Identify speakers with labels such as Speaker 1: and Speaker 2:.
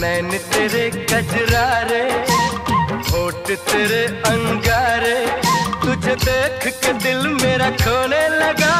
Speaker 1: नैन तेरे कजरारे होठ तेरे अंगारे तुझे देख के दिल मेरा खोने लगा।